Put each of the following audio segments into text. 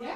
Yeah.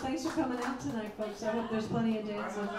Thanks for coming out tonight, folks. I hope there's plenty of dancing.